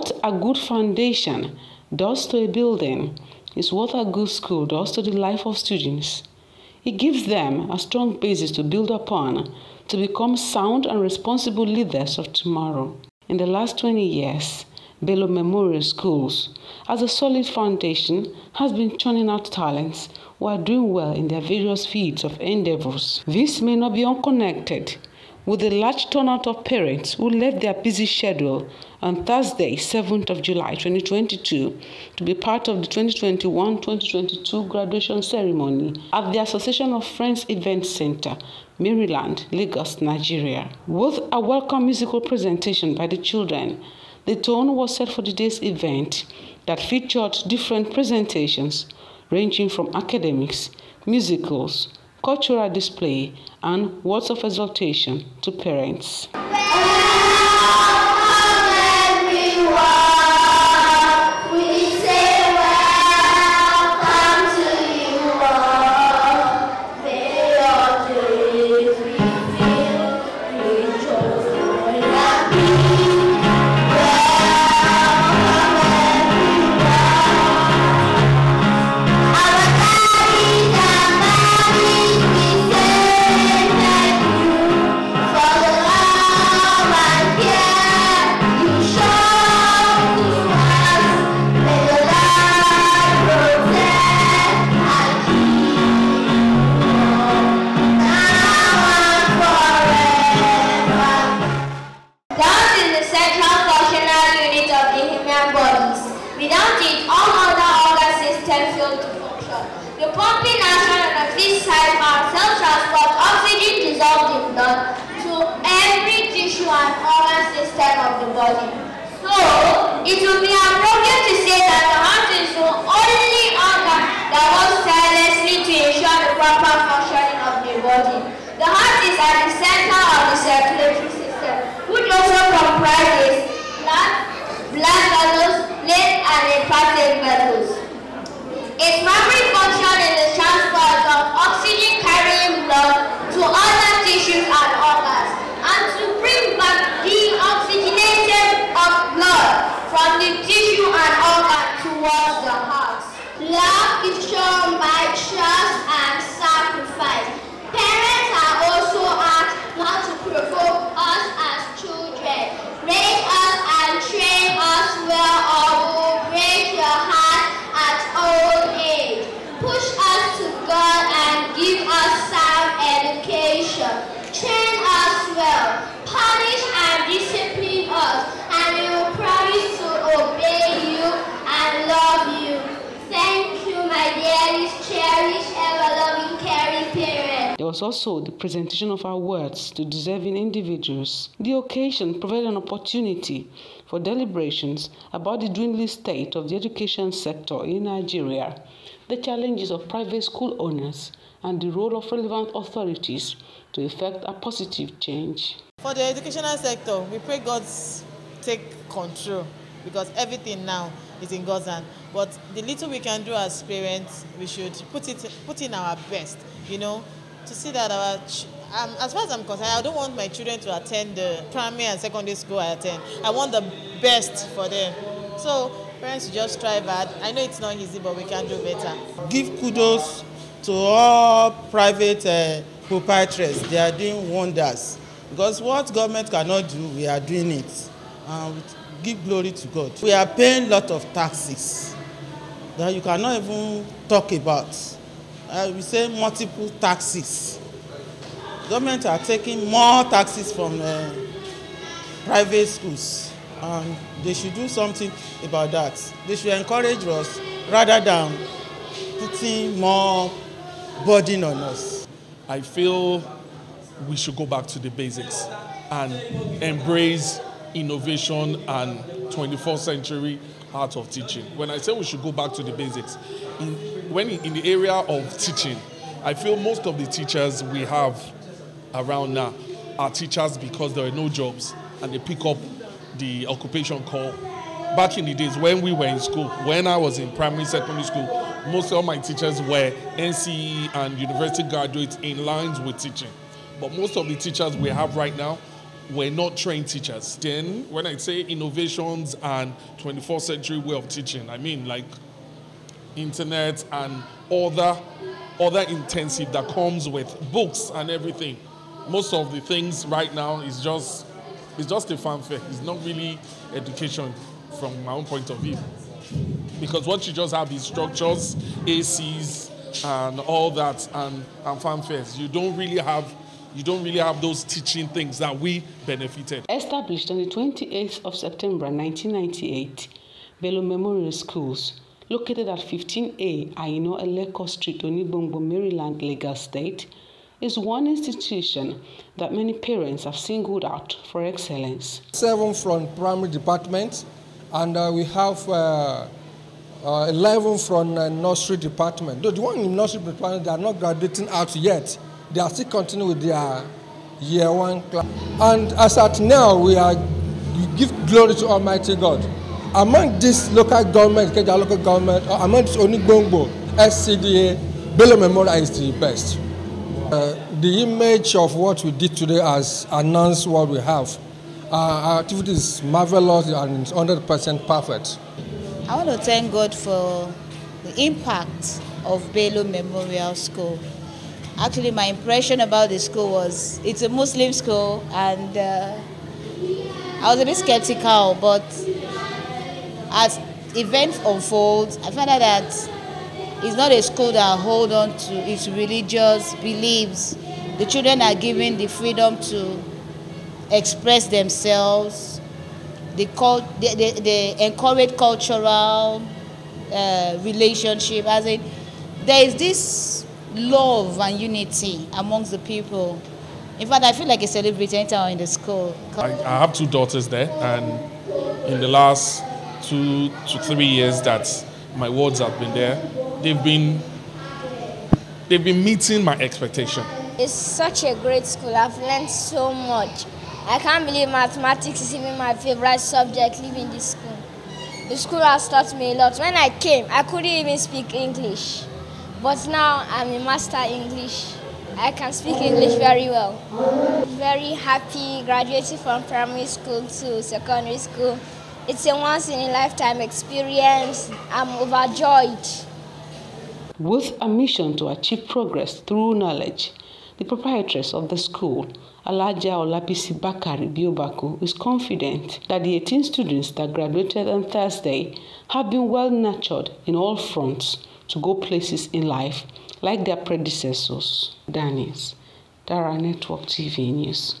What a good foundation does to a building is what a good school does to the life of students. It gives them a strong basis to build upon to become sound and responsible leaders of tomorrow. In the last 20 years, Bello Memorial Schools, as a solid foundation, has been churning out talents who are doing well in their various fields of endeavors. This may not be unconnected with a large turnout of parents who left their busy schedule on Thursday, 7th of July 2022 to be part of the 2021-2022 graduation ceremony at the Association of Friends Event Center, Maryland, Lagos, Nigeria. With a welcome musical presentation by the children, the tone was set for the day's event that featured different presentations ranging from academics, musicals, cultural display, and words of exaltation to parents. tissue and organ system of the body. So, it would be appropriate to say that the heart is the only organ that works tirelessly to ensure the proper functioning of the body. The heart is at the center of the circulatory system, which also comprises was also the presentation of awards to deserving individuals. The occasion provided an opportunity for deliberations about the dwindling state of the education sector in Nigeria, the challenges of private school owners, and the role of relevant authorities to effect a positive change. For the educational sector, we pray God take control because everything now is in God's hand. But the little we can do as parents, we should put it put in our best, you know, to see that our, um, as far as I'm concerned, I don't want my children to attend the primary and secondary school I attend. I want the best for them. So parents just try hard. I know it's not easy, but we can do better. Give kudos to all private uh, proprietors. They are doing wonders. Because what government cannot do, we are doing it. And give glory to God. We are paying a lot of taxes that you cannot even talk about uh, we say multiple taxes. Government are taking more taxes from uh, private schools and they should do something about that. They should encourage us rather than putting more burden on us. I feel we should go back to the basics and embrace innovation and 21st century art of teaching. When I say we should go back to the basics, in, when in the area of teaching, I feel most of the teachers we have around now are teachers because there are no jobs and they pick up the occupation call. Back in the days when we were in school, when I was in primary, secondary school, most of my teachers were NCE and university graduates in lines with teaching. But most of the teachers we have right now were not trained teachers. Then, when I say innovations and 21st century way of teaching, I mean like internet and other other intensive that comes with books and everything. Most of the things right now is just it's just a fanfare. It's not really education from my own point of view. Because what you just have is structures, ACs, and all that, and, and fanfares. You don't really have you don't really have those teaching things that we benefited. Established on the 28th of September 1998, Bello Memorial Schools, located at 15A Aino Eleko Street, Onigbongbo, Maryland, Lagos State, is one institution that many parents have singled out for excellence. Seven from primary department, and uh, we have uh, uh, 11 from uh, nursery department. Though the one in nursery department, they are not graduating out yet. They are still continuing with their year one class. And as at now, we are give glory to Almighty God. Among this local government, Keja local government, or among this Onigbongbo, SCDA, Bello Memorial is the best. Uh, the image of what we did today has announced what we have. Uh, our activity is marvelous and it's 100% perfect. I want to thank God for the impact of Bello Memorial School. Actually, my impression about the school was it's a Muslim school, and uh, I was a bit skeptical, but as events unfold, I found out that it's not a school that hold on to its religious beliefs. The children are given the freedom to express themselves. They, they, they, they encourage cultural uh, relationship. As in, there is this love and unity amongst the people. In fact, I feel like a celebrity anytime in the school. I, I have two daughters there, and in the last two to three years that my wards have been there, they've been they've been meeting my expectation. It's such a great school. I've learned so much. I can't believe mathematics is even my favorite subject leaving this school. The school has taught me a lot. When I came, I couldn't even speak English. But now I'm a master English. I can speak English very well. Very happy graduating from primary school to secondary school. It's a once in a lifetime experience. I'm overjoyed. With a mission to achieve progress through knowledge, the proprietress of the school, Alhaja Olapisi Bakari Biobaku, is confident that the 18 students that graduated on Thursday have been well nurtured in all fronts to go places in life like their predecessors. Danis, Dara Network TV News.